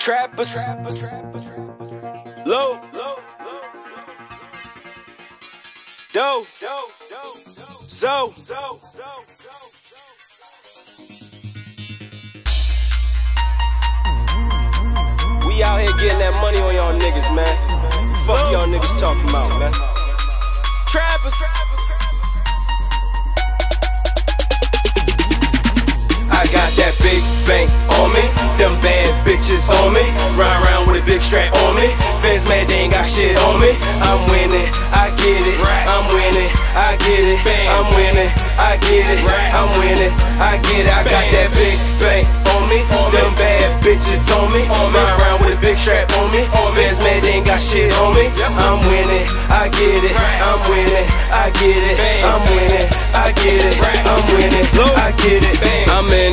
Trappaz. Low. Doe. Zo. We out here getting that money on y'all niggas, man. Fuck y'all niggas talking about, man. Trappaz. I got that big bank on me, I'm winning, I get it. I'm winning, I get it. I'm winning, I get it. I'm winning, I get it. I got that big bank on me, them bad bitches on me. Run around with a big strap on me. Fans mad they ain't got shit on me. I'm winning, I get it. I'm winning, I get it. I'm winning, I get it. I'm winning, I get it.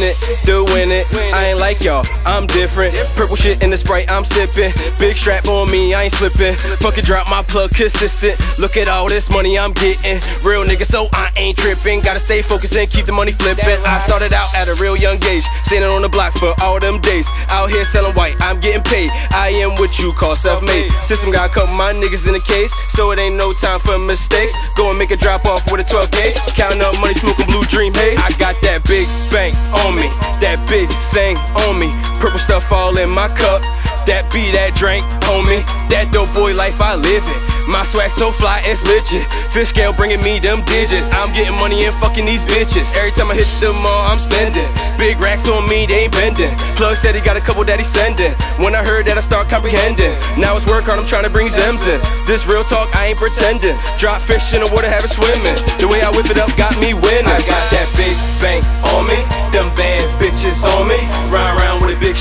It, doing it. I ain't like y'all, I'm different. Purple shit in the sprite, I'm sipping. Big strap on me, I ain't slipping. Fucking drop my plug consistent. Look at all this money I'm getting. Real nigga, so I ain't tripping. Gotta stay focused and keep the money flipping. I started out at a real young age, standing on the block for all them days. Out here selling white, I'm getting paid. I am what you call self-made. System got a couple my niggas in the case, so it ain't no time for mistakes. Go and make a drop off with a 12 gauge. Counting up money, smoking blue dream haze. I got that bank on me, that big thing on me. Purple stuff all in my cup. That be that drink, homie. That dope boy life I live it. My swag so fly, it's legit. Fish scale bringing me them digits. I'm getting money and fucking these bitches. Every time I hit the mall, I'm spending. Big racks on me, they ain't bending. Plug said he got a couple that he sending. When I heard that, I start comprehending. Now it's work hard, I'm trying to bring Zems in. This real talk, I ain't pretending. Drop fish in the water, have it swimming. The way I whip it up got me winning. I got that big bank on me, them bad bitches on me. A big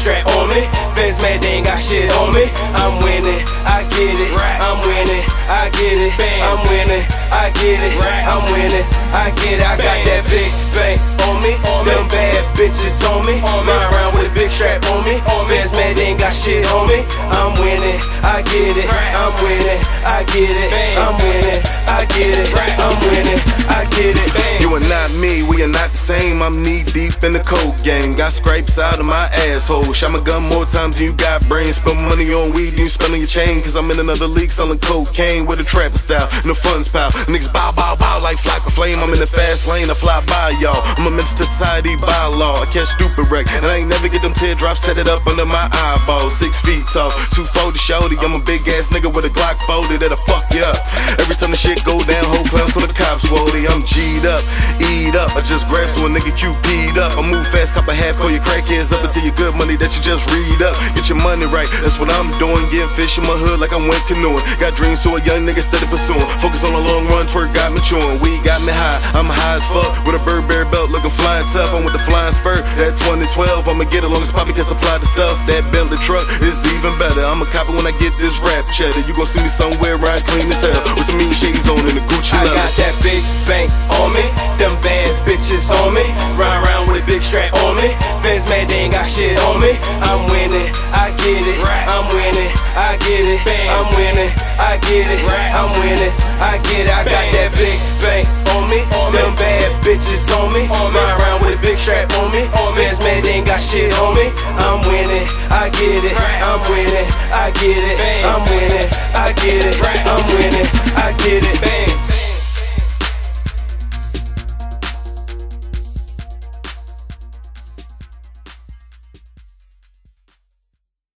strap on me. Fans mad, they ain't got shit on me. I'm winning, I get it. I'm winning, I get it. I'm winning, I get it. I'm winning, I get it. I got that big bank on me, them bad bitches on me. Run around with a big strap on me. Fans mad, they ain't got shit on me. I'm winning, I get it. I'm winning, I get it. I'm winning, I get it. I'm winning, I'm knee deep in the coke game. Got scrapes out of my asshole. Shot my gun more times than you got brains. Spend money on weed, you spend on your chain. Cause I'm in another league selling cocaine with a trapper style and the funds pile. Niggas bow, bow, bow like of flame. I'm in the fast lane, I fly by y'all. I'm a to society by law. I catch stupid wreck. And I ain't never get them teardrops set it up under my eyeball. Six feet tall, two folded shorty. I'm a big ass nigga with a Glock folded that'll fuck you up. Every time the shit go down, whole clowns for the cops, Wody. I'm G'd up, eat up. I just grab so a nigga you beat up. I move fast, cop a half, call your crackheads up until your good money that you just read up. Get your money right, that's what I'm doing. Getting fish in my hood like I'm went canoeing. Got dreams, so a young nigga steady pursuing. Focus on the long run, twerk got chewing. We got me high, I'm high as fuck. With a Burberry belt looking flying tough. I'm with the Flying Spur, that 2012. I'ma get it long as Poppy can supply the stuff. That Bentley truck is even better. I'm a copy when I get this rap cheddar. You gon' see me somewhere around clean as hell. With some mean shades on in the Gucci I got that big bank on me, them bad bitches on me. Run around with a big strap on me. Fans mad they ain't got shit on me. I'm winning, I get it. I'm winning, I get it. I'm winning, I get it. I'm winning, I get it. I got that big bank on me, them bad bitches on me. Run around with a big strap on me. Fans mad they ain't got shit on me. I'm winning, I get it. I'm winning, I get it. I'm winning, I get it. I'm winning, I get it.